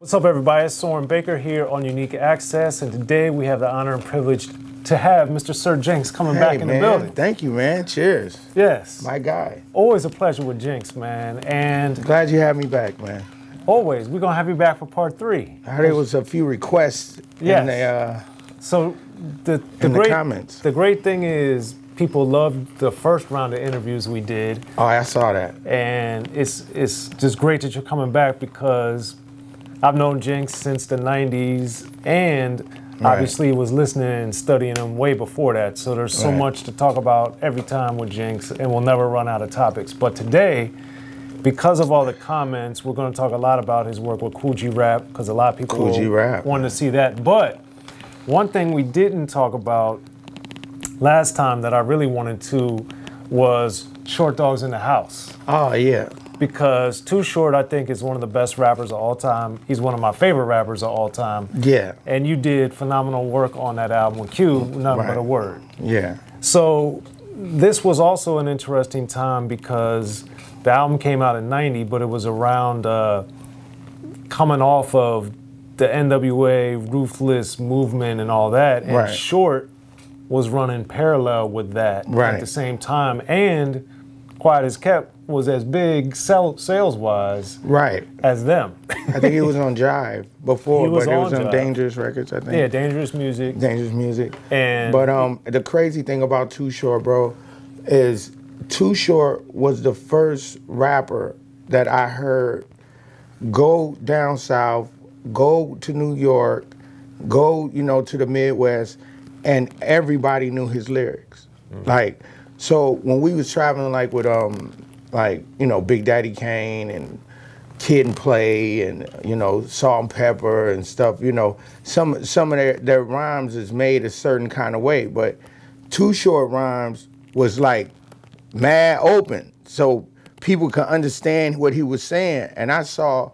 What's up, everybody? It's Soren Baker here on Unique Access, and today we have the honor and privilege to have Mr. Sir Jinx coming Hey, back in man. the building. Thank you, man. Cheers. Yes. My guy. Always a pleasure with Jinx, man. And Glad you had me back, man. always, we're going to have you back for part three. I heard there was a few requests Yes. the, uh, So, the, the, In the great, comments. the great thing is, people loved the first round of interviews we did. oh, I saw that. and it's it's just great that you're coming back because I've known Jinx since the '90s, and Right. obviously was listening and studying him way before that. So there's so Right. much to talk about every time with Jinx, and we'll never run out of topics. But today, because of all the comments, we're going to talk a lot about his work with Kool G Rap because a lot of people Kool G Rap. want to see that. But one thing we didn't talk about last time that I really wanted to was Short Dog's in the House Oh, yeah. Because Too Short, I think, is one of the best rappers of all time. He's one of my favorite rappers of all time. Yeah. And you did phenomenal work on that album with Q, nothing but a word. Yeah. So this was also an interesting time because the album came out in 90, but it was around uh, coming off of the NWA Ruthless movement and all that. And Right. Short was running parallel with that at the same time. And Quiet as Kept was as big sell, sales wise Right. as them. I think he was on Jive before, He was but it was on Jive. Dangerous Records, I think. yeah, Dangerous Music. Dangerous Music. And But um, the crazy thing about Too Short, bro, is Too Short was the first rapper that I heard go down south, go to New York, go, you know, to the Midwest, and everybody knew his lyrics. Like, so when we was traveling, like with um, like you know, Big Daddy Kane and Kid and Play and you know Salt-N-Pepa and stuff. You know, some some of their their rhymes is made a certain kind of way, but Too Short rhymes was like mad open, so people could understand what he was saying. And I saw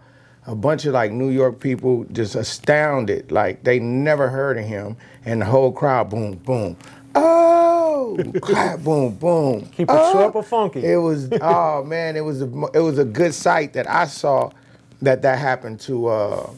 a bunch of like New York people just astounded, like they never heard of him, and the whole crowd boom boom. Oh, clap, boom, boom. Keep it oh. short but funky. It was oh man, it was a it was a good sight that I saw that that happened to uh,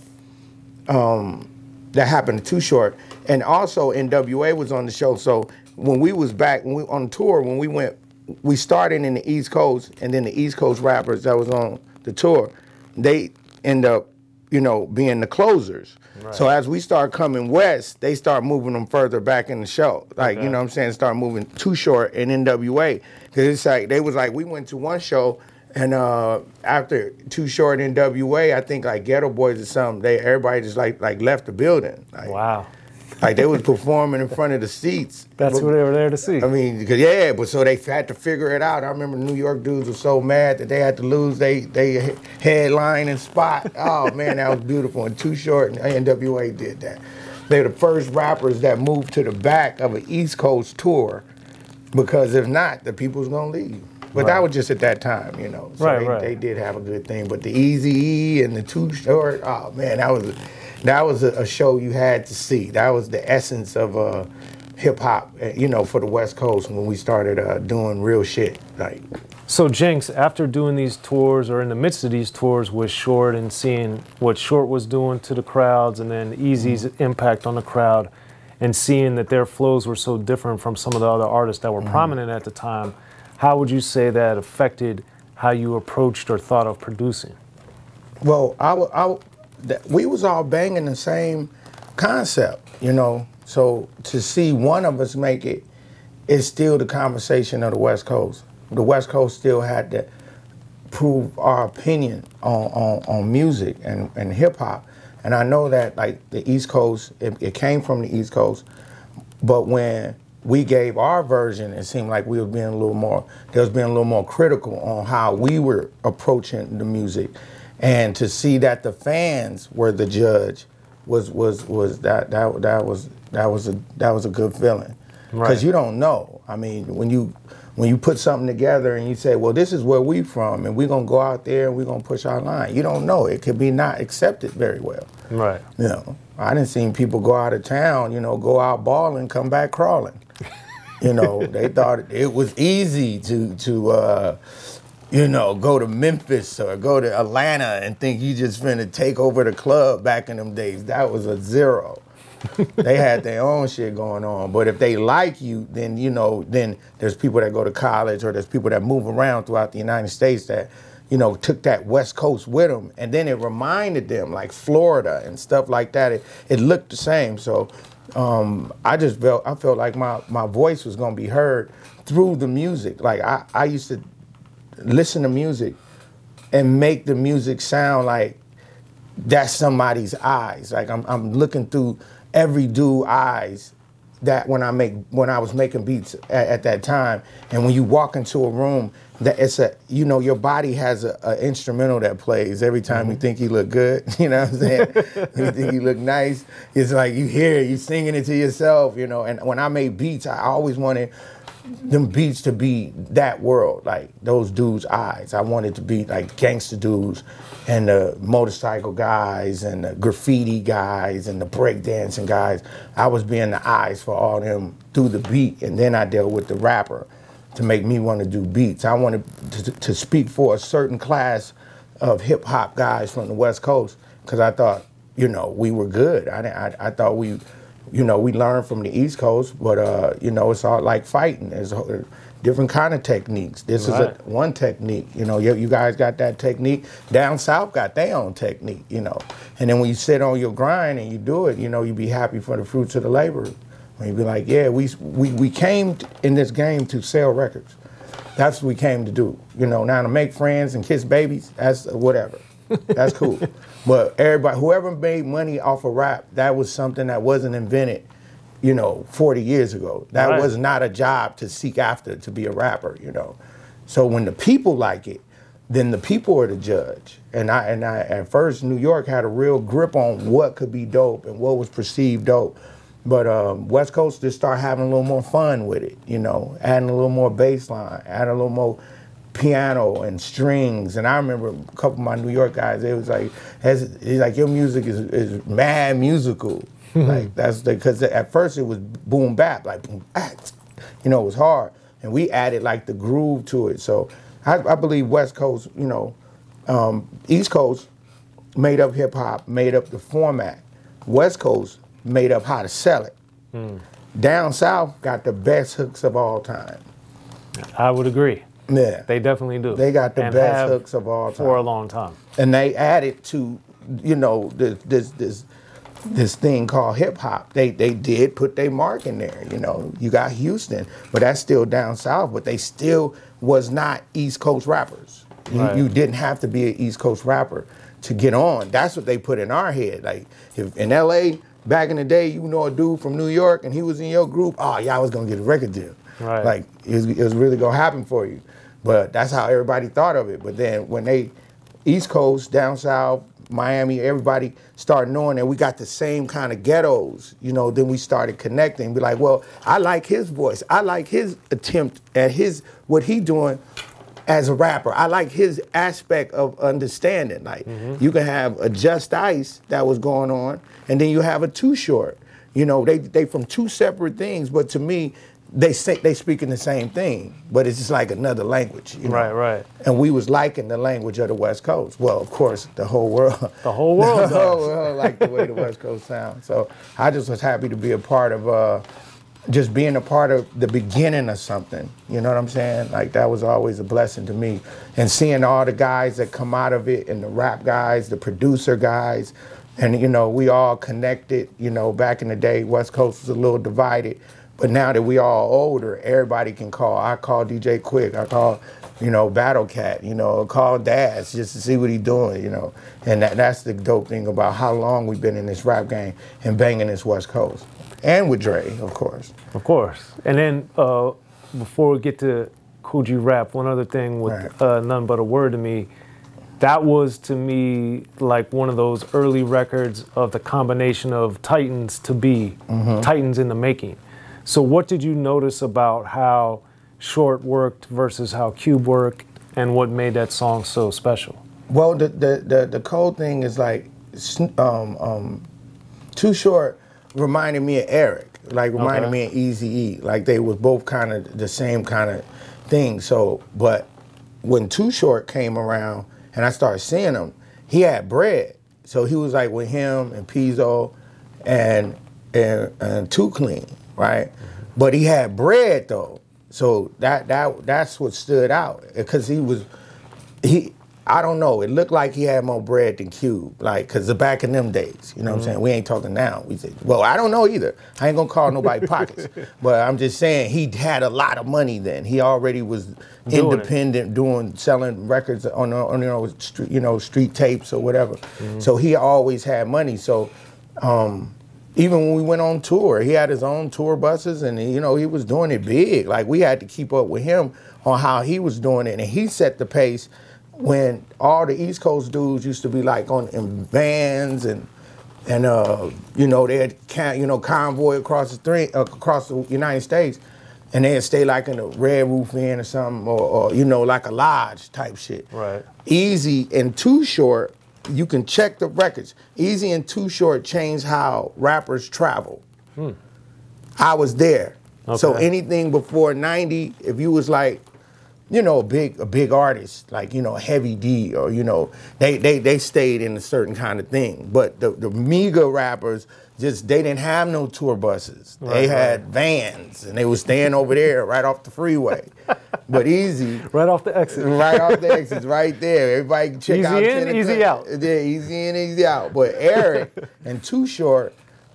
um, that happened to Too Short, and also NWA was on the show. So when we was back when we on tour, when we went, we started in the East Coast, and then the East Coast rappers that was on the tour, they end up, you know, being the closers. So as we start coming west, they start moving them further back in the show. Like, you know what I'm saying? Start moving too short in NWA. Cause it's like, they was like, we went to one show and uh, after Too Short in NWA, I think like Geto Boys or something, they everybody just like like left the building. Like, Wow. Like they was performing in front of the seats. That's But- what they were there to see. I mean, 'cause, yeah, but so they had to figure it out. I remember New York dudes were so mad that they had to lose they they headline and spot. Oh man, that was beautiful. And Too Short and NWA did that. They're the first rappers that moved to the back of an East Coast tour, because if not, the people's gonna leave. But that was just at that time, you know. So Right, they, right. they did have a good thing. But the Easy E and the Too Short, oh man, that was a, that was a, a show you had to see. That was the essence of uh, hip hop, uh, you know, for the West Coast when we started uh, doing real shit. Like, So Jinx, after doing these tours or in the midst of these tours with Short and seeing what Short was doing to the crowds and then Eazy's impact on the crowd and seeing that their flows were so different from some of the other artists that were prominent at the time, how would you say that affected how you approached or thought of producing? well, I, wa- I wa- th- we was all banging the same concept, you know. So to see one of us make it is still the conversation of the West Coast. The West Coast still had to prove our opinion on, on, on music and, and hip hop. And I know that like the East Coast, it, it came from the East Coast, but when we gave our version, it seemed like we were being a little more, they was being a little more critical on how we were approaching the music. And to see that the fans were the judge was was was that that that was that was a that was a good feeling. Because Right. you don't know. I mean, when you when you put something together and you say, well, this is where we from, and we're gonna go out there and we're gonna push our line. You don't know. It could be not accepted very well. Right. You know, I didn't see people go out of town, you know, go out balling, come back crawling. You know, they thought it was easy to to uh, you know, go to Memphis or go to Atlanta and think you just finna take over the club back in them days. That was a zero. they had their own shit going on. But if they like you, then you know, then there's people that go to college or there's people that move around throughout the United States that, you know, took that West Coast with them. And then it reminded them, like Florida and stuff like that. It, it looked the same. So um, I just felt I felt like my, my voice was gonna be heard through the music. Like I, I used to listen to music and make the music sound like that's somebody's eyes. Like I'm, I'm looking through every dude eyes that when I make when I was making beats at, at, that time, and when you walk into a room, that it's a you know your body has a, a instrumental that plays every time mm-hmm. you think you look good. You know what I'm saying? you think you look nice. It's like you hear it, you singing it to yourself. You know, and when I made beats, I always wanted them beats to be that world, like those dudes' eyes. I wanted to be like gangster dudes and the motorcycle guys and the graffiti guys and the breakdancing guys. I was being the eyes for all them through the beat, and then I dealt with the rapper to make me want to do beats. I wanted to, to speak for a certain class of hip hop guys from the West Coast because I thought, you know, we were good. I, I, I thought we you know, we learn from the East Coast, but uh, you know, it's all like fighting. There's different kind of techniques. This right. is a, one technique. You know, you, you, guys got that technique. Down south got their own technique. You know, and then when you sit on your grind and you do it, you know, you be happy for the fruits of the labor. When you be like, yeah, we we we came in this game to sell records. That's what we came to do. You know, now to make friends and kiss babies, that's whatever. That's cool. but everybody, whoever made money off of rap, that was something that wasn't invented, you know, 40 years ago. That right. was not a job to seek after to be a rapper, you know. So when the people like it, then the people are the judge. And I and I at first New York had a real grip on what could be dope and what was perceived dope. But um, West Coast just started having a little more fun with it, you know, adding a little more bass line, adding a little more piano and strings. And I remember a couple of my New York guys, they was like, he's like, your music is, is mad musical. like that's the because at first it was boom bap, like boom bap. You know, it was hard. And we added like the groove to it. So I, I believe West Coast, you know, um, East Coast made up hip hop, made up the format. West Coast made up how to sell it. Mm. Down South got the best hooks of all time. I would agree. Yeah. They definitely do. They got the and best hooks of all time. For a long time. And they added to, you know, this this this, this thing called hip hop. They they did put their mark in there. You know, you got Houston, but that's still down south. But they still was not East Coast rappers. You, right. you didn't have to be an East Coast rapper to get on. That's what they put in our head. Like if in L.A. back in the day, you know a dude from New York and he was in your group. Oh, y'all was gonna get a record deal. Right. Like it was, it was really gonna happen for you. But that's how everybody thought of it. But then when they, East Coast, down south, Miami, everybody started knowing that we got the same kind of ghettos, you know, then we started connecting. Be like, well, I like his voice. I like his attempt at his, what he doing as a rapper. I like his aspect of understanding. Like, mm-hmm. you can have a Just Ice that was going on, and then you have a Too Short. You know, they they from two separate things, but to me, they say they speaking the same thing, but it's just like another language. You know? Right, right. And we was liking the language of the West Coast. Well, of course, the whole world. The whole world. the whole world like the way the West Coast sounds. So I just was happy to be a part of. Uh, just being a part of the beginning of something, you know what I'm saying? Like that was always a blessing to me. And seeing all the guys that come out of it and the rap guys, the producer guys, and you know, we all connected, you know, back in the day, West Coast was a little divided but now that we all older, everybody can call. I call DJ Quik. I call, you know, Battlecat. You know, call Daz just to see what he's doing. You know, and that, that's the dope thing about how long we've been in this rap game and banging this West Coast, and with Dre, of course. Of course. And then uh, before we get to G Rap, one other thing with right. uh, None But a Word to Me. That was to me like one of those early records of the combination of Titans to be mm-hmm. Titans in the making so, what did you notice about how Short worked versus how Cube worked, and what made that song so special? Well, the the the, the cold thing is like, um, um, Too Short reminded me of Eric, like reminded okay. me of Easy E. Like they was both kind of the same kind of thing. So, but when Too Short came around and I started seeing him, he had bread. So he was like with him and Pizzo and and, and Too Clean, right? But he had bread though. So that that that's what stood out because he was he I don't know. It looked like he had more bread than Cube, like because the back in them days, you know what I'm saying. We ain't talking now. We say, well, I don't know either. I ain't gonna call nobody pockets, but I'm just saying he had a lot of money then. He already was Doing it. independent, doing selling records on, on you know street, you know street tapes or whatever. So he always had money. So. Um, even when we went on tour, he had his own tour buses, and you know he was doing it big. Like we had to keep up with him on how he was doing it, and he set the pace when all the East Coast dudes used to be like on in vans and and uh, you know they had can, you know convoy across the three, uh, across the United States, and they'd stay like in a red roof inn or something, or, or you know like a lodge type shit. Right. Eazy and Too Short, you can check the records. Eazy and Too Short changed how rappers travel. Hmm. I was there. So anything before 90, if you was like, you know, a big a big artist, like, you know, Heavy D or, you know, they they they stayed in a certain kind of thing. But the, the mega rappers just they didn't have no tour buses. Right, they right. had vans and they was staying over there right off the freeway. But easy, Right off the exit. right off the exits, right there. Everybody can check Easy out. in, 10 easy out. Yeah, easy in, easy out. But Eric and Too Short,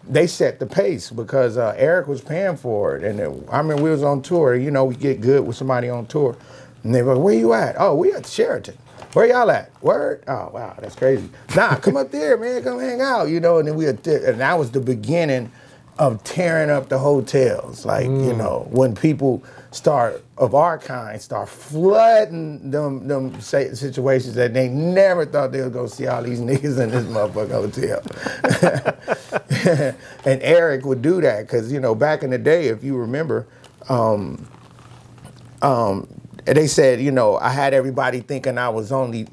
they set the pace because uh, Eric was paying for it. And it, I mean, we was on tour. You know, we get good with somebody on tour, and they were like, "Where you at? Oh, we at the Sheraton. Where y'all at? Word? Oh, wow, that's crazy. Nah, come up there, man. Come hang out. You know. And then we, at there, and that was the beginning of tearing up the hotels. Like, you know, when people start of our kind start flooding them them situations that they never thought they would go see all these niggas in this motherfucker hotel. and Eric would do that because you know back in the day, if you remember, um, um, they said you know I had everybody thinking I was only.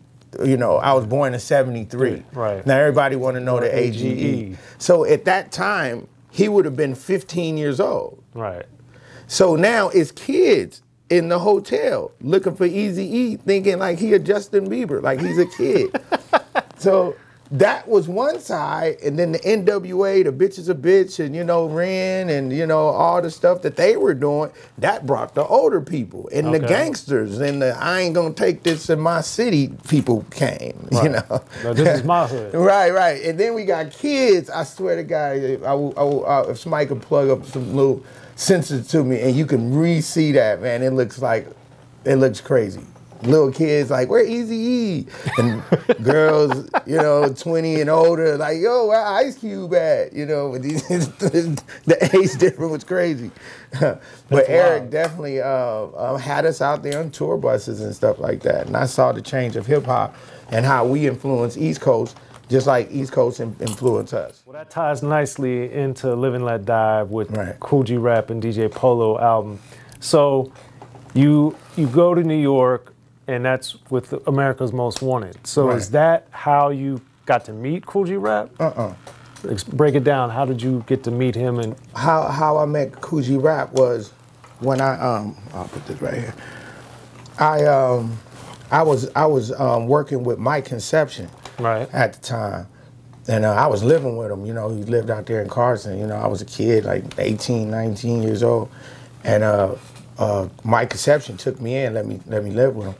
You know, I was born in '73. Right. Now everybody want to know the AGE. AGE. So at that time, he would have been 15 years old. Right. So now it's kids in the hotel looking for Easy E, thinking like he a Justin Bieber, like he's a kid. so that was one side, and then the NWA, the bitches a bitch, and you know Ren, and you know all the stuff that they were doing. That brought the older people and the gangsters and the I ain't gonna take this in my city. People came, you know. No, this is my hood. Right, right. And then we got kids. I swear to God, if, I, will- I, uh, if somebody could plug up some little sensors to me and you can re-see that, man, it looks like, it looks crazy. Little kids like, where Easy E? And girls, you know, 20 and older, like, yo, where Ice Cube at? You know, with these, the age difference was crazy. but That's Eric wild. definitely uh, uh, had us out there on tour buses and stuff like that. And I saw the change of hip hop and how we influence East Coast, just like East Coast in- influence us. Well, that ties nicely into Live and Let Die with Right. Kool G Rap and DJ Polo album. So you you go to New York, and that's with America's Most Wanted. So Right. is that how you got to meet Kool G Rap? Uh-uh. Break it down. How did you get to meet him? And How how I met Kool G Rap was when I um I'll put this right here. I um I was I was um, working with Mike Concepcion right, at the time. And uh, I was living with him, you know, he lived out there in Carson. You know, I was a kid, like 18, 19 years old. And uh, uh, Mike Concepcion took me in, let me let me live with him.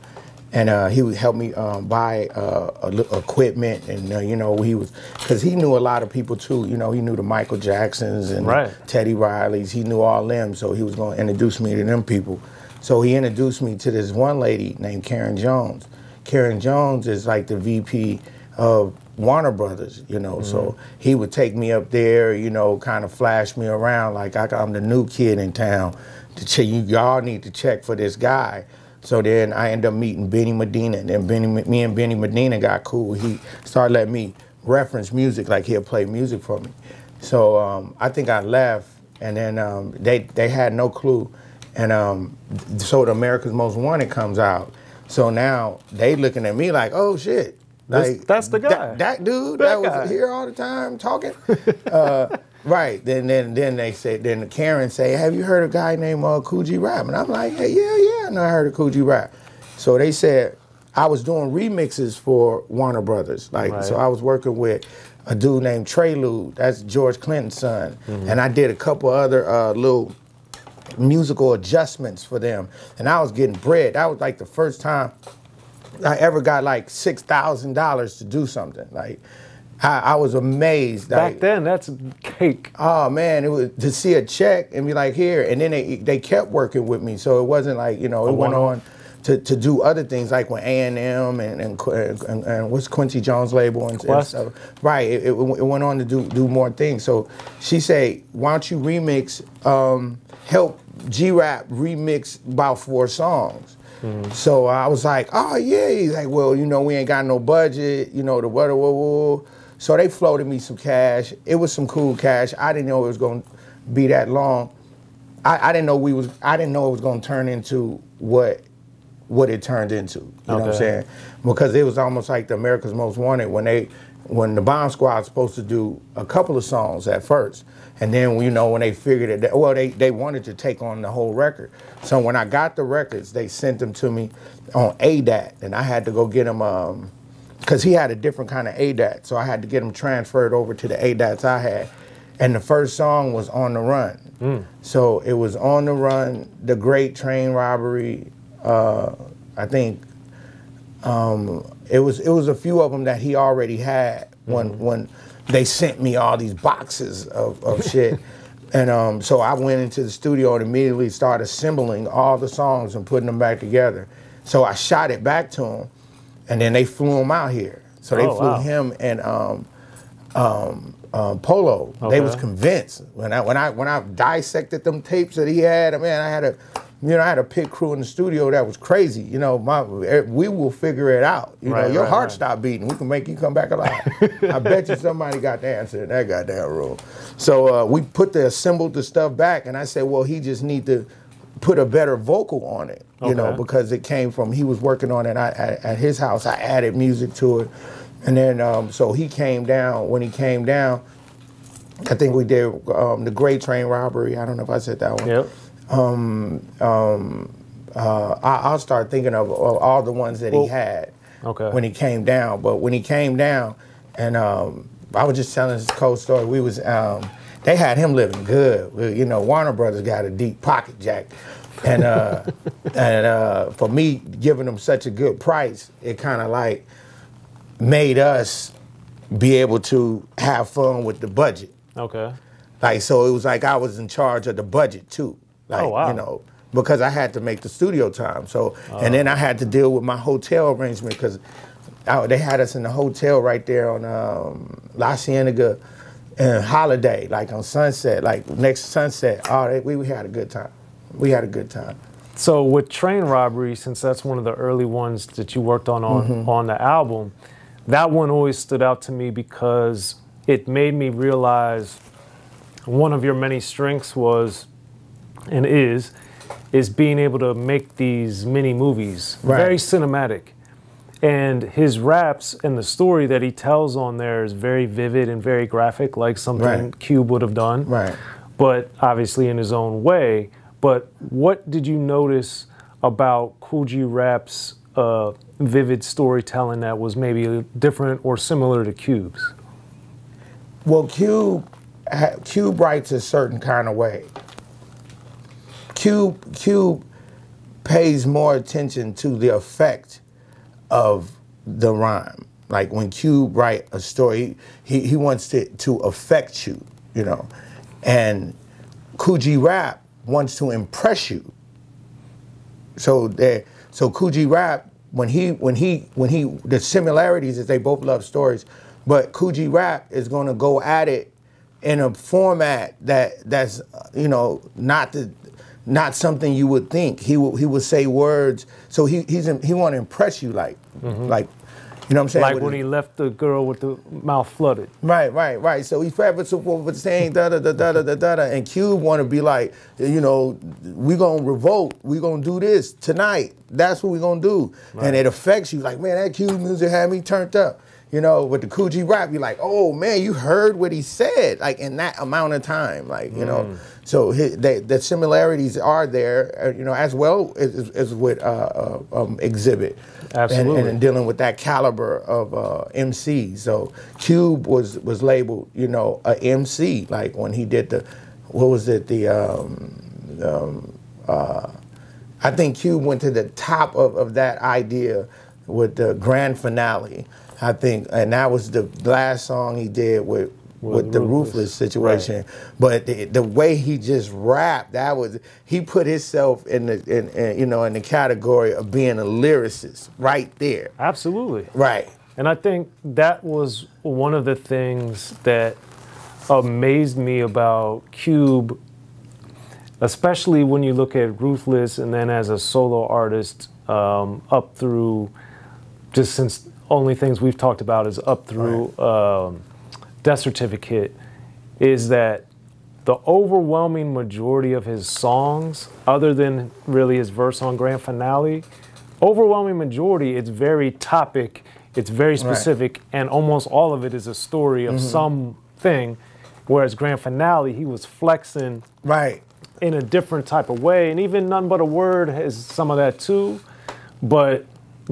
And uh, he would help me um, buy uh, a equipment, and uh, you know he was, cause he knew a lot of people too. You know he knew the Michael Jacksons and Right. Teddy Rileys. He knew all them, so he was going to introduce me to them people. So he introduced me to this one lady named Karen Jones. Karen Jones is like the VP of Warner Brothers, you know. So he would take me up there, you know, kind of flash me around like I, I'm the new kid in town. To you y'all need to check for this guy. So then I ended up meeting Benny Medina. And then Benny, me and Benny Medina got cool. He started letting me reference music, like he'll play music for me. So um, I think I left, and then um, they they had no clue, and um, so the America's Most Wanted comes out. So now they looking at me like, oh shit, That's- like that's the guy. That, that dude That that, was here all the time talking. uh, right. Then then then they said then Karen say, have you heard a guy named uh, Kool G Rap? And I'm like, yeah yeah yeah, I know I heard of Kool G Rap. So they said I was doing remixes for Warner Brothers. Like Right. so I was working with a dude named Trey Lewd, that's George Clinton's son. And I did a couple other uh, little musical adjustments for them. And I was getting bread. That was like the first time I ever got like six thousand dollars to do something. Like I, I was amazed. Back like, then, that's cake. Oh man, it was to see a check and be like here, and then they they kept working with me, so it wasn't like you know it went on to, to do other things like with A and M and and, and what's Quincy Jones label and, and stuff. Right, it, it, it went on to do do more things. So she said, why don't you remix, um, help G Rap remix about four songs. So I was like, oh yeah. He's like, well, you know, we ain't got no budget, you know, the what, what, what. So they floated me some cash. It was some cool cash. I didn't know it was gonna be that long. I, I didn't know we was. I didn't know it was gonna turn into what what it turned into. You know what I'm saying? Because it was almost like the America's Most Wanted when they when the Bomb Squad was supposed to do a couple of songs at first. And then you know when they figured it that well they, they wanted to take on the whole record. So when I got the records, they sent them to me on ADAT and I had to go get them um because he had a different kind of ADAT. So I had to get him transferred over to the ADATs I had. And the first song was On the Run. So it was On the Run, The Great Train Robbery, uh, I think um, it was it was a few of them that he already had when when they sent me all these boxes of, of shit. And um, so I went into the studio and immediately started assembling all the songs and putting them back together. So I shot it back to him, and then they flew him out here. So they Oh, flew wow. him and um, um, um, Polo. They was convinced when I when I when I dissected them tapes that he had. Man, I had a you know I had a pit crew in the studio that was crazy. You know, my we will figure it out. You know, your right, heart right. stopped beating. We can make you come back alive. I bet you somebody got the answer in that goddamn room. So uh, we put the assembled the stuff back, and I said, well, he just need to put a better vocal on it. You know, because it came from he was working on it I, at, at his house. I added music to it, and then um, so he came down. When he came down, I think we did um, the Great Train Robbery. I don't know if I said that one. Yep. Um, um, Uh, I, I'll start thinking of, of all the ones that Well, he had okay. when he came down. But when he came down, and um, I was just telling this cold story. We was um, they had him living good. You know, Warner Brothers got a deep pocket, Jack. And uh, and uh, for me giving them such a good price, it kind of like made us be able to have fun with the budget. Okay. Like so, it was like I was in charge of the budget too. Like Oh, wow. you know, because I had to make the studio time. So and then I had to deal with my hotel arrangement because they had us in the hotel right there on um, La Cienega and Holiday, like on Sunset, like next Sunset. Oh, they, we, we had a good time. We had a good time. So with Train Robbery, since that's one of the early ones that you worked on on, Mm-hmm. on the album, that one always stood out to me because it made me realize one of your many strengths was and is is being able to make these mini movies Right. very cinematic. And his raps and the story that he tells on there is very vivid and very graphic, like something Right. Cube would have done Right. but obviously in his own way. But what did you notice about Kool G Rap's uh, vivid storytelling that was maybe different or similar to Cube's? Well, Cube, Cube writes a certain kind of way. Cube, Cube pays more attention to the effect of the rhyme. Like when Cube write a story, he, he wants it to affect you, you know. And Kool G Rap wants to impress you. So there, so Kool G Rap, when he when he when he the similarities is they both love stories, but Kool G Rap is gonna go at it in a format that that's you know not the not something you would think. He will he will say words. So he he's he want to impress you like mm-hmm. like you know what I'm saying. Like With when his- he left the girl with the mouth flooded. Right, right, right. So he's forever forth saying da da da da da da da da. And Cube want to be like, you know, we gonna revolt. We gonna do this tonight. That's what we gonna do. And it affects you. Like, man, that Cube music had me turned up. You know, with the G rap, you're like, oh man, you heard what he said, like in that amount of time, like you know. Mm. So his, they, the similarities are there, uh, you know, as well as, as with uh, uh, um, Exhibit, Absolutely. and, and dealing with that caliber of uh, MC. So Cube was was labeled, you know, a MC, like when he did the, what was it, the. Um, um, uh, I think Cube went to the top of, of that idea with the grand finale. I think, and that was the last song he did with with, With the Ruthless. ruthless situation. But the, the way he just rapped, that was he put himself in the in, in, you know in the category of being a lyricist right there. Absolutely. Right. And I think that was one of the things that amazed me about Cube, especially when you look at Ruthless and then as a solo artist um, up through, just since only things we've talked about is up through um, Death Certificate, is that the overwhelming majority of his songs, other than really his verse on Grand Finale, overwhelming majority, it's very topic, it's very specific, and almost all of it is a story of mm-hmm. something. Whereas Grand Finale, he was flexing Right. in a different type of way, and even None But a Word has some of that too. But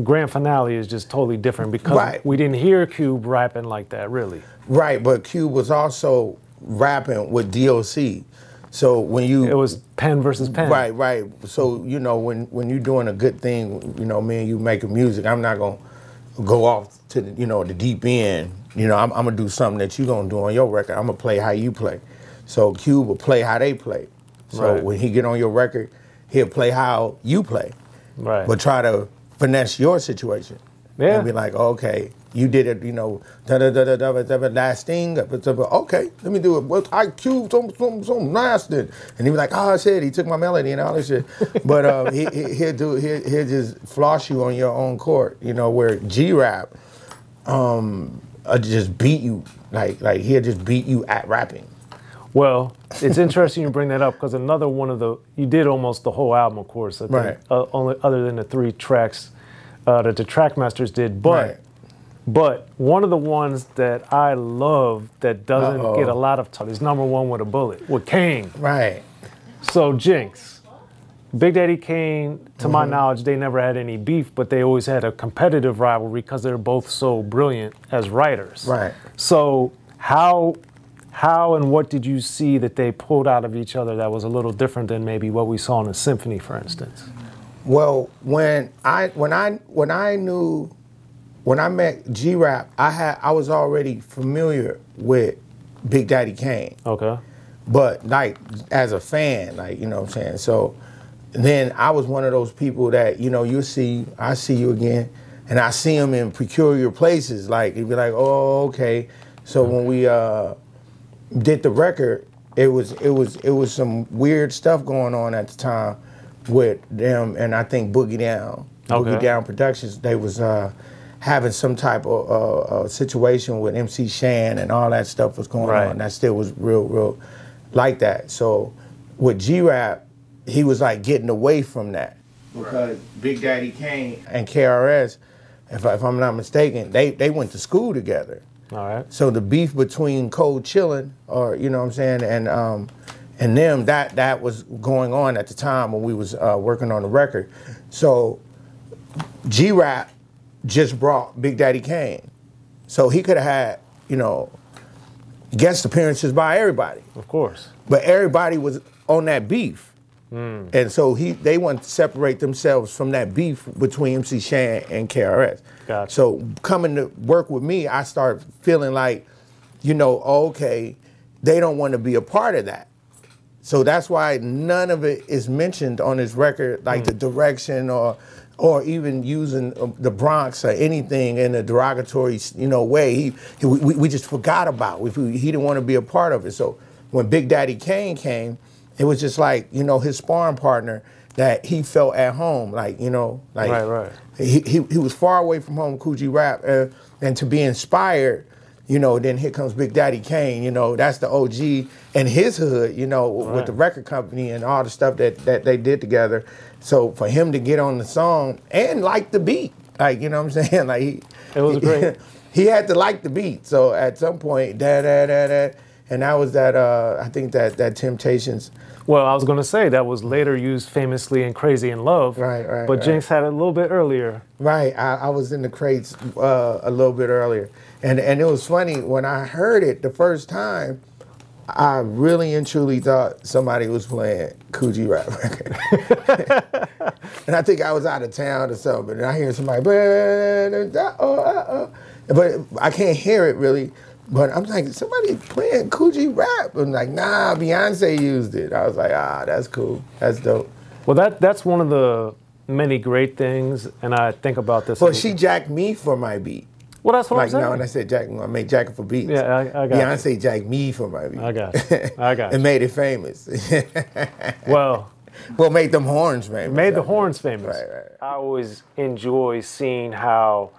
Grand Finale is just totally different because Right. we didn't hear Cube rapping like that, really. Right. But Cube was also rapping with DOC. So when you It was pen versus pen. Right, right. So you know when when you're doing a good thing, you know, me and you making music, I'm not gonna go off to the you know the deep end. You know, I'm, I'm gonna do something that you're gonna do on your record. I'm gonna play how you play. So Cube will play how they play. So Right. when he get on your record, he'll play how you play, Right. but try to finesse your situation. Yeah. And be like, okay, you did it, you know, da da da da da da da last thing. Okay, let me do it. Well, I cubed some some some nasty. And he be like, oh shit, he took my melody and all this shit. But uh, he, he he'll do he'll, he'll just floss you on your own court, you know, where G rap um uh, just beat you like like he'll just beat you at rapping. Well, it's interesting you bring that up because another one of the you did almost the whole album, of course. I think, Right. Uh, only other than the three tracks uh, that the Trackmasters did, but Right. But one of the ones that I love that doesn't Uh-oh. get a lot of talk is number one with a bullet with Kane. Right. So Jinx, Big Daddy Kane, to my Mm-hmm. knowledge, they never had any beef, but they always had a competitive rivalry because they're both so brilliant as writers. Right. So how how and what did you see that they pulled out of each other that was a little different than maybe what we saw in the symphony, for instance? Well, when I when I when I knew when I met G Rap, I had I was already familiar with Big Daddy Kane. Okay. but like as a fan, like you know what I'm saying. So then I was one of those people that you know you see, I see you again, and I see him in peculiar places. Like you'd be like, oh okay. So when we uh, did the record, it was it was it was some weird stuff going on at the time with them, and I think Boogie Down, Boogie Down Productions. They was. Uh, Having some type of uh, uh, situation with MC Shan and all that stuff was going Right. on. That still was real, real like that. So with G Rap, he was like getting away from that. Because Big Daddy Kane and KRS, if, I, if I'm not mistaken, they, they went to school together. All right. So the beef between Cold Chillin', or you know what I'm saying, and um, and them, that that was going on at the time when we was uh, working on the record. So G Rap just brought Big Daddy Kane. So he could have had, you know, guest appearances by everybody. Of course. But everybody was on that beef. Hmm. And so he they want to separate themselves from that beef between MC Shan and KRS. Gotcha. So coming to work with me, I start feeling like, you know, okay, they don't want to be a part of that. So that's why none of it is mentioned on this record, like hmm. the direction or or even using uh, the Bronx or anything in a derogatory, you know, way. He, he we, we just forgot about. We, he didn't want to be a part of it. So when Big Daddy Kane came, it was just like you know his sparring partner that he felt at home, like you know, like Right, right. He, he, he was far away from home, Kool G Rap, uh, and to be inspired, you know, then here comes Big Daddy Kane, you know, that's the OG and his hood, you know, with the record company and all the stuff that, that they did together. So for him to get on the song and like the beat, like, you know what I'm saying? Like, he, It was great. he had to like the beat. So at some point, da da da da, and that was that. Uh, I think that that Temptations. Well, I was going to say that was later used famously in Crazy in Love. Right, right, But right. Jinx had it a little bit earlier. Right, I, I was in the crates uh, a little bit earlier, and and it was funny when I heard it the first time. I really and truly thought somebody was playing Kool G Rap record, and I think I was out of town or something. And I hear somebody, "Bah-da-da-da-oh, uh-uh." but I can't hear it really. But I'm like, somebody playing Kool G Rap. I'm like, nah, Beyonce used it. I was like, ah, that's cool, that's dope. Well, that that's one of the many great things, and I think about this. Well, she jacked me for my beat. Well, that's what Like I'm saying. no, and I said Jack, I made Jack for beats. Yeah, I- I got Beyonce jacked me for my beat. I got you. I got and made it famous. well, well, made them horns famous. made the horns famous. Right, right. I always enjoy seeing how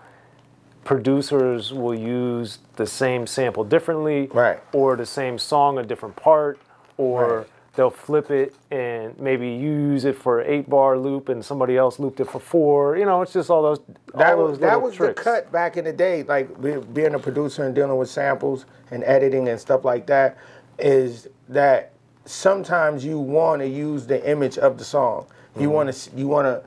producers will use the same sample differently, Right. or the same song a different part, or Right. They'll flip it and maybe use it for eight bar loop and somebody else looped it for four. You know, it's just all those. That all was those that was tricks. the cut back in the day. Like being a producer and dealing with samples and editing and stuff like that. Is that sometimes you want to use the image of the song. You Mm-hmm. want to you want to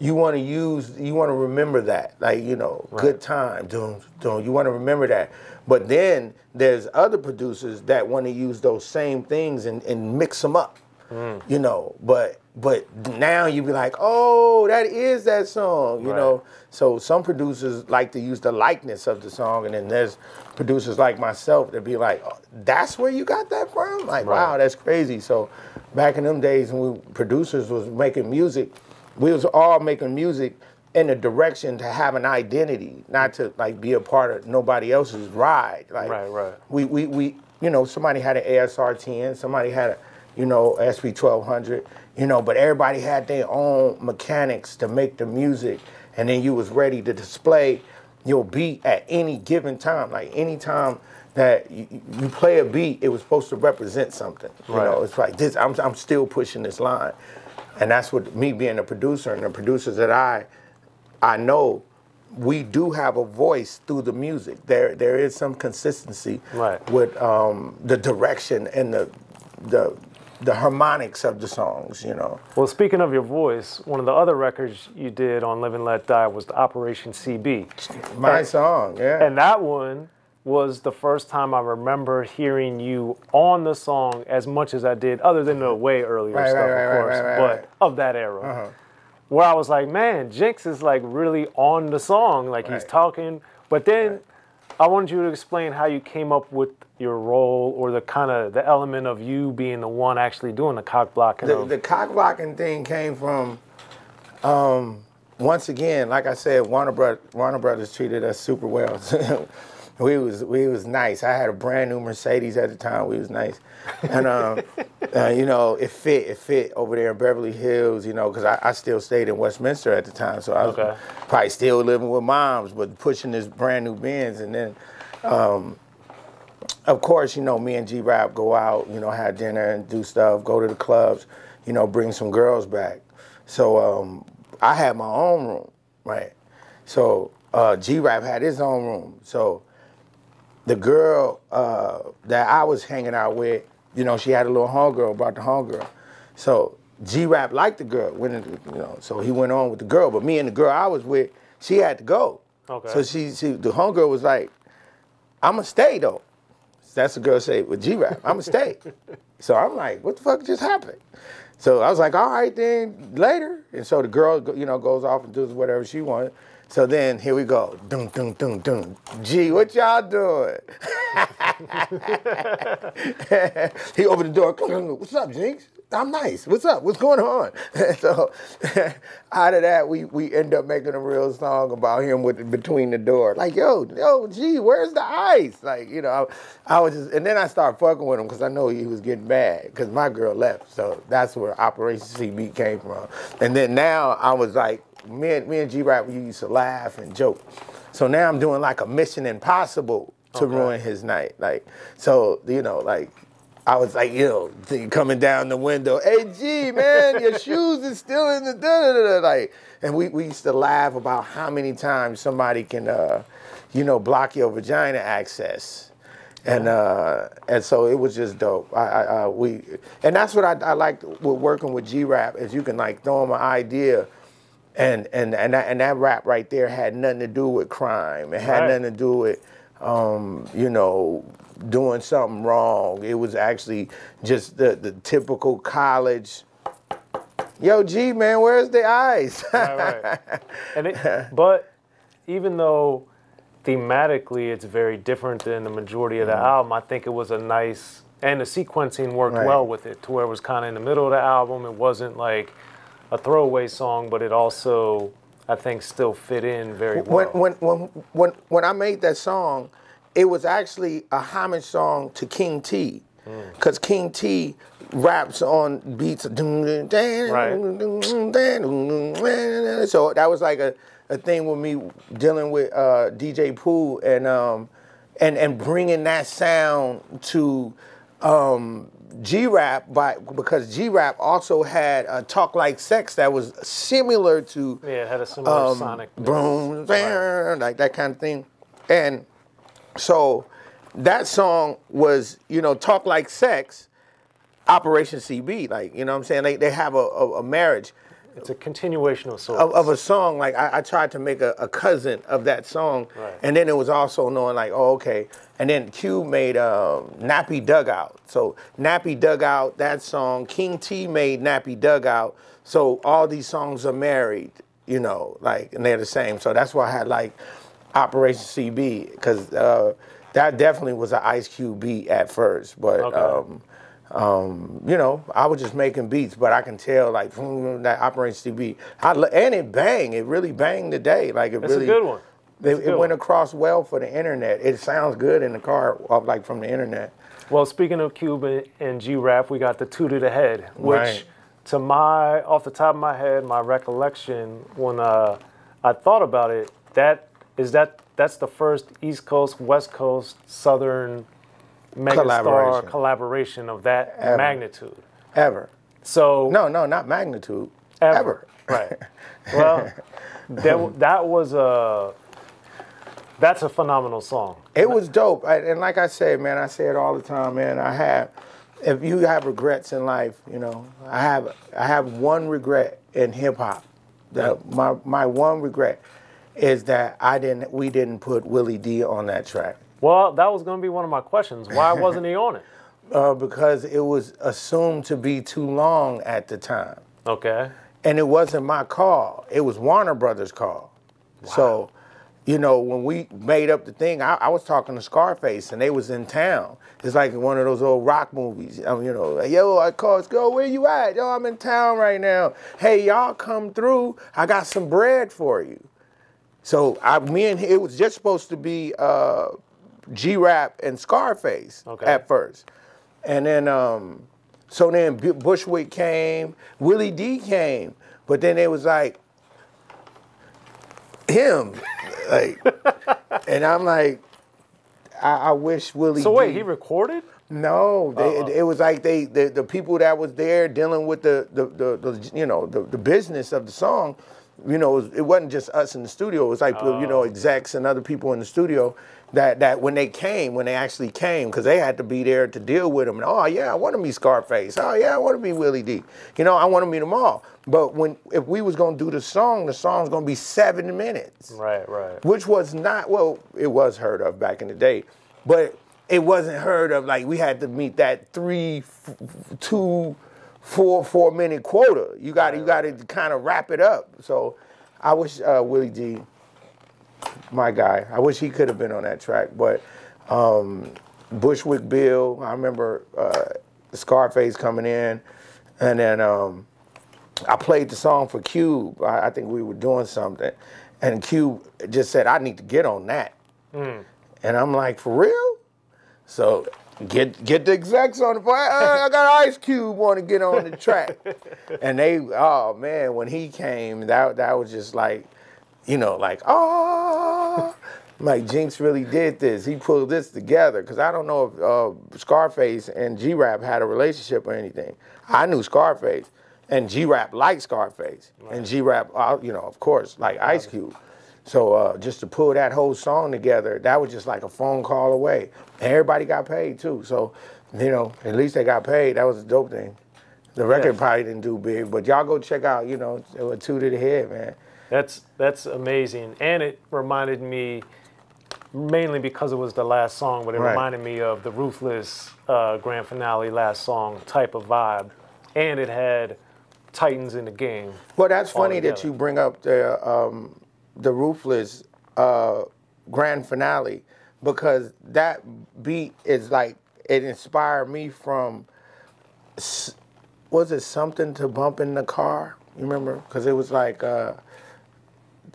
you want to use you want to remember that like you know good time doom doom you want to remember that but then there's other producers that want to use those same things and, and mix them up Mm. you know? But but now you be like oh that is that song you Right. know? So some producers like to use the likeness of the song and then there's producers like myself that be like oh, that's where you got that from? Like wow that's crazy. So back in them days when we, producers was making music we was all making music in a direction to have an identity not to like be a part of nobody else's ride like Right, right. we we, we you know somebody had an asr 10 somebody had a you know sp 1200 you know but everybody had their own mechanics to make the music and then you was ready to display your beat at any given time like any time that you, you play a beat it was supposed to represent something you Right. know it's like this I'm, I'm still pushing this line and that's what me being a producer and the producers that i i know we do have a voice through the music there there is some consistency Right. with um, the direction and the the the harmonics of the songs you know Well, speaking of your voice, one of the other records you did on Live and Let Die was the Operation CB. my And- song yeah And that one was the first time I remember hearing you on the song as much as I did, other than the way earlier Right, stuff, right, of course, but of that era. Uh-huh. Where I was like, man, Jinx is like really on the song, like he's talking. But then I wanted you to explain how you came up with your role or the kind of the element of you being the one actually doing the cock blocking. the, the cock blocking thing came from um, once again, like I said, Warner Brothers, Warner Brothers treated us super well. we was we was nice. I had a brand new Mercedes at the time. We was nice, and um, uh, you know it fit. It fit over there in Beverly Hills. You know, because I, I still stayed in Westminster at the time, so I was Okay. probably still living with moms, but pushing this brand new Benz, and then. Um, of course, you know, me and G Rap go out, you know, have dinner and do stuff, go to the clubs, you know, bring some girls back. So um, I had my own room, right? So uh, G Rap had his own room. So the girl uh, that I was hanging out with, you know, she had a little homegirl, brought the homegirl. So G Rap liked the girl, went into, you know, so he went on with the girl. But me and the girl I was with, she had to go. Okay. So she, she the homegirl was like, I'ma stay though. That's the girl say with G Rap. I'ma stay. so I'm like, what the fuck just happened? So I was like, all right then, later. And so the girl, you know, goes off and does whatever she wanted. So then here we go. Dun dun dun dun. Gee, what y'all doing? he opened the door. What's up, Jinx? I'm nice. What's up? What's going on? so out of that, we we end up making a real song about him with between the door. Like, yo, yo, gee, where's the ice? Like, you know, I, I was just, and then I started fucking with him because I know he was getting mad because my girl left. So that's where Operation CB came from. And then now I was like, me and me and G Rap, we used to laugh and joke. So now I'm doing like a Mission Impossible to Okay. ruin his night. Like, so you know, like I was like, yo, th- coming down the window, hey G, man, your shoes is still in the da da da. Like, and we, we used to laugh about how many times somebody can, uh, you know, block your vagina access. And uh, and so it was just dope. I, I uh, we and that's what I, I liked with working with G Rap is you can like throw him an idea, and and and that, and that rap right there had nothing to do with crime. It had Right. nothing to do with um, you know doing something wrong. It was actually just the the typical college. Yo, G man, where's the eyes? right, right. And it, but even though thematically it's very different than the majority of the album, I think it was a nice and the sequencing worked well with it to where it was kind of in the middle of the album. It wasn't like a throwaway song, but it also I think still fit in very well. when, when when when when I made that song, it was actually a homage song to King T, because King T raps on beats. of So that was like a, a thing with me dealing with uh, DJ Pooh and um and and bringing that sound to um, G Rap by because G Rap also had a Talk Like Sex that was similar to yeah, it had a similar um, sonic. boom, like that kind of thing. And so that song was, you know, Talk Like Sex, Operation CB, like, you know what I'm saying? They, they have a, a, a marriage It's a continuation of sorts. of, of a song. Like, I, I tried to make a, a cousin of that song. Right. And then it was also knowing, like, oh, okay. And then Q made um, Nappy Dugout. So Nappy Dugout, that song. King T made Nappy Dugout. So all these songs are married, you know, like, and they're the same. So that's why I had like Operation CB, because uh, that definitely was an Ice Cube beat at first. But, Okay. um, um, you know, I was just making beats, but I can tell like from that Operation CB. I, and it banged. It really banged today. Like it It's a really. good one. It, It's a good it went one. across well for the internet. It sounds good in the car, uh, like from the internet. Well, speaking of Cuban and G Rap, we got the two to the head, which, Right. to my off the top of my head, my recollection when uh, I thought about it, that is that that's the first East Coast West Coast Southern megastar Collaboration. collaboration, of that Ever. magnitude. Ever. So No, no, not magnitude. ever, Ever. right? Well, that that was a that's a phenomenal song. It was dope. I, and like I say, man, I say it all the time, man. I have, if you have regrets in life, you know, I have, I have one regret in hip hop. The my my one regret is that I didn't, we didn't put Willie D on that track. Well, that was going to be one of my questions. Why wasn't he on it? Uh, because it was assumed to be too long at the time. Okay. and it wasn't my call. It was Warner Brothers' call. So, you know, when we made up the thing, I, I was talking to Scarface, and they was in town. It's like one of those old rock movies. Um, you know, yo, I called, go, where you at? Yo, I'm in town right now. Hey, y'all come through. I got some bread for you. So I, me and it was just supposed to be uh, G Rap and Scarface Okay. at first, and then um, so then Bushwick came, Willie D came, but then it was like him, like, and I'm like, I, I wish Willie. So wait, D- he recorded? no, they, Uh-uh. it was like they the, the people that was there dealing with the the, the, the you know the, the business of the song. You know, it, was, it wasn't just us in the studio. It was like you know Oh. execs and other people in the studio that that when they came, when they actually came, because they had to be there to deal with them. And oh yeah, I want to be Scarface. Oh yeah, I want to be Willie D. You know, I want to meet them all. But when if we was gonna do the song, the song's gonna be seven minutes Right, right. which was not well it was heard of back in the day but it wasn't heard of like we had to meet that three two four four minute quota you got to you got to kind of wrap it up so i wish uh, willie d my guy i wish he could have been on that track but um, bushwick bill i remember uh, scarface coming in and then um, I played the song for Cube. I, I think we were doing something, and Cube just said, "I need to get on that." And I'm like, "For real?" So get get the execs on the phone. "Uh, I got Ice Cube want to get on the track, and they, oh man, when he came, that that was just like, you know, like oh. Like Jinx really did this. He pulled this together because I don't know if uh, Scarface and G Rap had a relationship or anything. I knew Scarface, and G Rap liked Scarface, and G Rap, uh, you know, of course, like Ice Cube. So uh, just to pull that whole song together, that was just like a phone call away. And everybody got paid too. So, you know, at least they got paid. That was a dope thing. The record Yeah. probably didn't do big, but y'all go check out, you know, it was two to the head, man. That's that's amazing, and it reminded me mainly because it was the last song, but it Right. reminded me of the Ruthless uh, grand finale last song type of vibe, and it had Titans in the game. Well, that's funny that you bring up the um, the ruthless uh, grand finale because that beat is like it inspired me from. Was it something to bump in the car? You remember? Because it was like uh,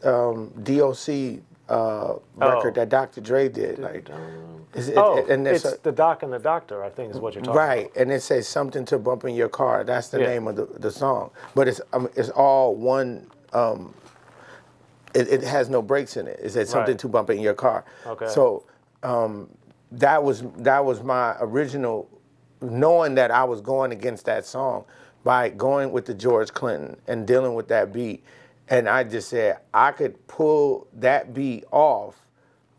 um, DOC uh, record that Dr. Dre did. Like, is it- Oh, and it's a- the Doc and the Doctor, I think, is what you're talking Right, and it says something to bump in your car. That's the Yeah. name of the, the song. But it's um, it's all one. Um, it, it has no breaks in it. It says something Right. to bump in your car. Okay. So um, that was that was my original, knowing that I was going against that song by going with the George Clinton and dealing with that beat, and I just said I could pull that beat off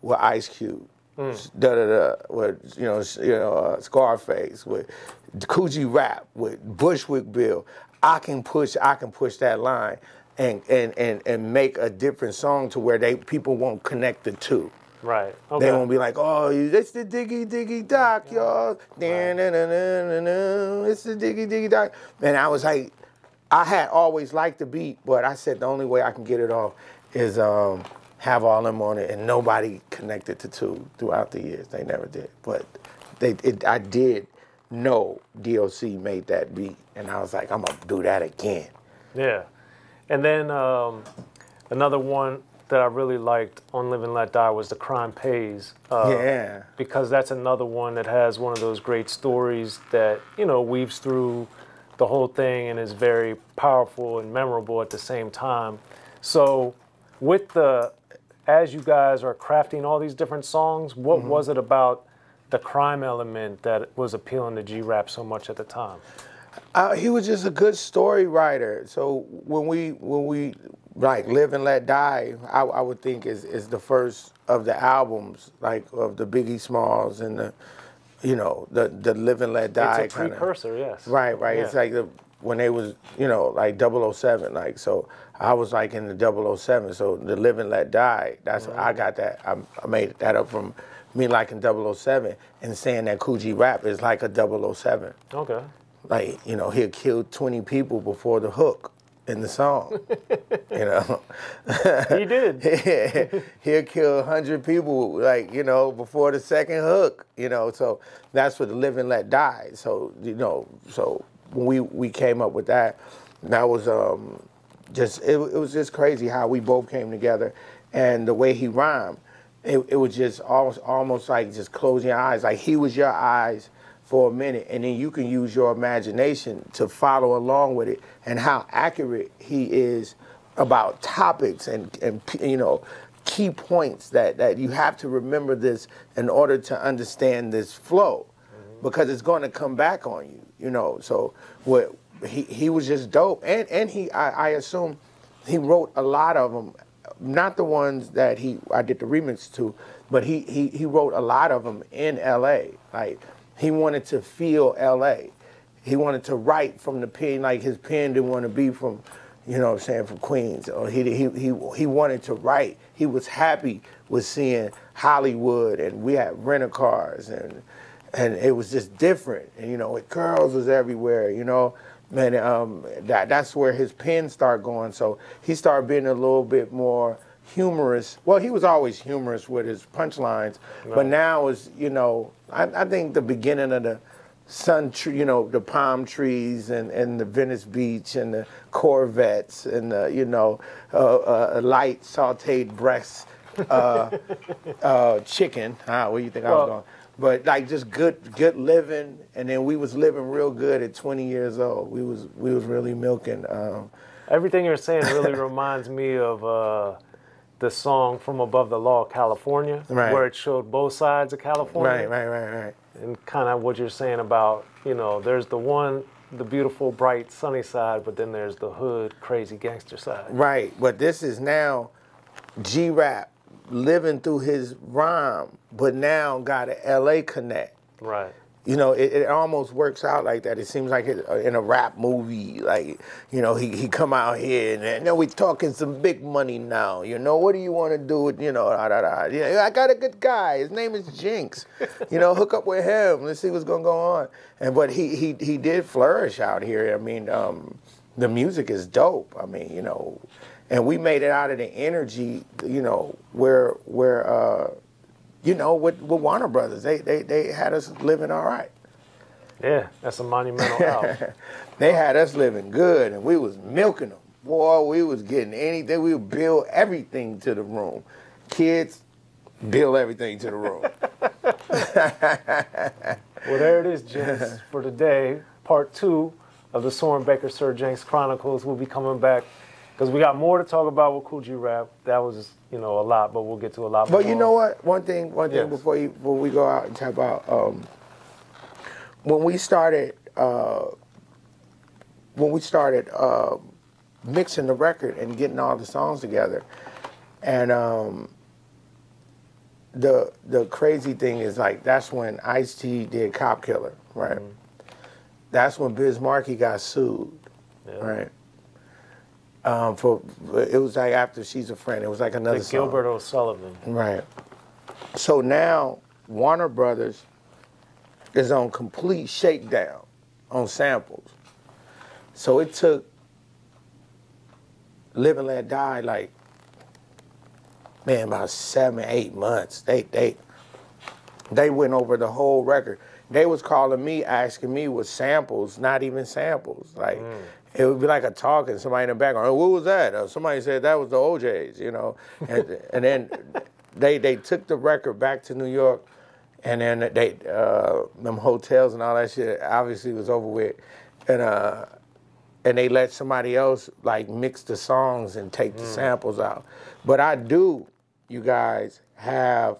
with Ice Cube. Da da da. With you know, you know, uh, Scarface with Kool G Rap with Bushwick Bill. I can push. I can push that line and and and and make a different song to where they people won't connect the two. Right. Okay. They won't be like, oh, it's the diggy diggy doc, y'all. Da-na-na-na-na-na. It's the diggy diggy doc. And I was like, I had always liked the beat, but I said the only way I can get it off is um, have all them on it, and nobody connected to two throughout the years. They never did, but they, it, I did know DOC made that beat, and I was like, I'm gonna do that again. Yeah. And then um, another one that I really liked on Live and Let Die was The Crime Pays. Uh, yeah, Because that's another one that has one of those great stories that, you know, weaves through the whole thing and is very powerful and memorable at the same time. So, with the, as you guys are crafting all these different songs, what Mm-hmm. was it about the crime element that was appealing to G Rap so much at the time? Uh, he was just a good story writer. So when we when we like live and let die, I, I would think is is the first of the albums like of the Biggie Smalls and the you know the the live and let die It's a kinda- precursor, yes. Right, right. It's like the when they was you know like 007 like so I was like in the 007 so the live and let die that's I mm-hmm. got that I, I made that up from me liking 007 and saying that Kool G Rap is like a 007 Okay. like you know he'll kill 20 people before the hook in the song you know? He did. he'll kill 100 people like you know before the second hook you know? So that's what the live and let die. So you know so when we we came up with that that was um just it, it was just crazy how we both came together and the way he rhymed. It, it was just almost almost like just closing your eyes. Like he was your eyes for a minute and then you can use your imagination to follow along with it and how accurate he is about topics and, and you know key points that, that you have to remember this in order to understand this flow mm-hmm. because it's going to come back on you you know? So what he, he was just dope and and he I, I assume he wrote a lot of them not the ones that he I did the remix to but he he, he wrote a lot of them in LA like he wanted to feel LA he wanted to write from the pen like his pen didn't want to be from you know what I'm saying from Queens. Or he he he he wanted to write. He was happy with seeing Hollywood and we had rental cars and and it was just different. And you know girls was everywhere you know? Man um that that's where his pen started going. So he started being a little bit more humorous well he was always humorous with his punchlines but now is you know I, I think the beginning of the sun tree, you know, the palm trees and, and the Venice Beach and the Corvettes and the, you know, uh, uh, light sauteed breast uh, uh, chicken. Ah, where you think I was going? But like just good good living, and then we was living real good at 20 years old. We was we was really milking. Um, Everything you're saying really reminds me of uh, the song "From Above the Law, California," Right. where it showed both sides of California, right, right, right, right. and kind of what you're saying about you know, there's the one, the beautiful, bright, sunny side, but then there's the hood, crazy gangster side. Right, but this is now G Rap living through his rhyme, but now got an LA connect. Right. You know, it, it almost works out like that. It seems like it, uh, in a rap movie, like you know, he, he come out here and, and now we talking some big money now. You know, what do you want to do? With, you know, da, da, da. Yeah, I got a good guy. His name is Jinx. you know, hook up with him. Let's see what's gonna go on. And but he he he did flourish out here. I mean, um, the music is dope. I mean, you know, and we made it out of the energy. You know, where where. uh you know, with, with Warner Brothers. They, they they had us living all right. Yeah, that's a monumental album. they had us living good, and we was milking them. Boy, we was getting anything. We would build everything to the room. Kids, build everything to the room. well, there it is, Jinx, for today. Part two of the Soren Baker Sir Jinx Chronicles. We'll be coming back because we got more to talk about with Kool G Rap. That was you know a lot, but we'll get to a lot. But more. you know what? One thing, one thing Yes. before you before we go out and talk about um, when we started uh, when we started uh, mixing the record and getting all the songs together, and um, the the crazy thing is like that's when Ice T did Cop Killer, right? That's when Biz Markie got sued, Yeah. right? Um, for it was like after She's a Friend. It was like another The song. Gilbert O'Sullivan. Right. So now Warner Brothers is on complete shakedown on samples. So it took Live and Let Die like man about seven, eight months. They they they went over the whole record. They was calling me, asking me with samples, not even samples. Like it would be like a talking, somebody in the background. Oh, what was that? Uh, somebody said that was the OJ's, you know. And, and then they they took the record back to New York, and then they uh, them hotels and all that shit obviously was over with, and uh, and they let somebody else like mix the songs and take the samples out. But I do, you guys, have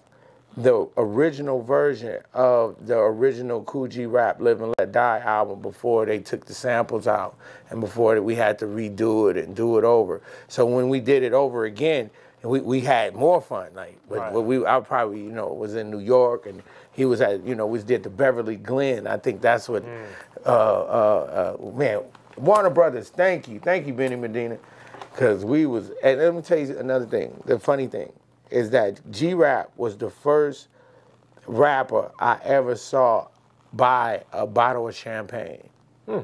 the original version of the original Cool Rap Live and Let Die album before they took the samples out and before we had to redo it and do it over. So when we did it over again, we, we had more fun. Like but, Right. we I probably, you know, was in New York and he was at, you know, we did the Beverly Glen. I think that's what uh, uh, uh, man, Warner Brothers, thank you. Thank you, Benny Medina. Cause we was and let me tell you another thing. The funny thing is that G Rap was the first rapper I ever saw buy a bottle of champagne. Hmm.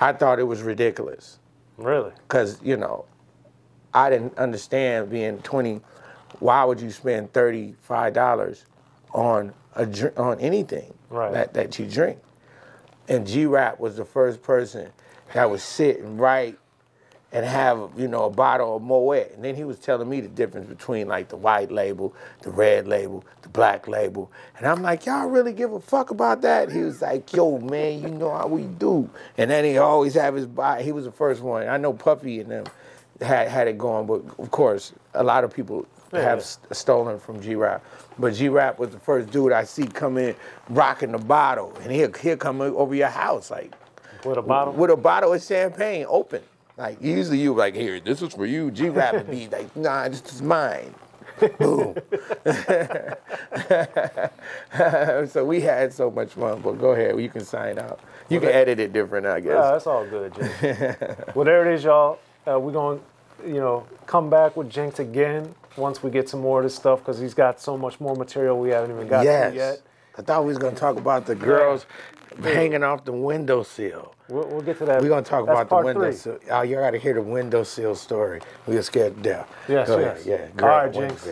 I thought it was ridiculous Really? because you know I didn't understand being 20. Why would you spend 35 dollars on a on anything Right. that that you drink? And G Rap was the first person that was sitting write and have you know a bottle of Moet, and then he was telling me the difference between like the white label, the red label, the black label, and I'm like, y'all really give a fuck about that? He was like, yo man, you know how we do, and then he always have his bottle. He was the first one. I know Puffy and them had had it going, but of course a lot of people have Yeah. st- stolen from G Rap. But G Rap was the first dude I see come in rocking the bottle, and he'll he'll come over your house like With a bottle? with a bottle of champagne open. Like usually you like here, this is for you. G Rap would be like, nah, this is mine. Boom. so we had so much fun. But go ahead, you can sign out. You can edit it different, I Yeah, guess. that's all good, Jinx. well, there it is, y'all. Uh, we're going to, you know, come back with Jinx again once we get some more of this stuff because he's got so much more material we haven't even got yes. to yet. I thought we was gonna talk about the girls hanging off the windowsill. We'll, we'll get to that. We're gonna talk That's about the windowsill. Oh, you gotta hear the windowsill story. We get scared to death. Yes, Go yes. ahead. Yeah. All right, girl, Jinx.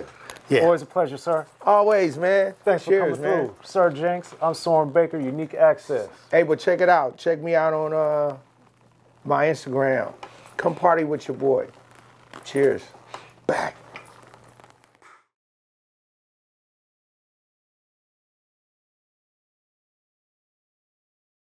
Yeah. Always a pleasure, sir. Always, man. Thanks Cheers, for coming man. through. Sir Jinx, I'm Soren Baker, Unique Access. Hey, but check it out. Check me out on uh, my Instagram. Come party with your boy. Cheers. Back.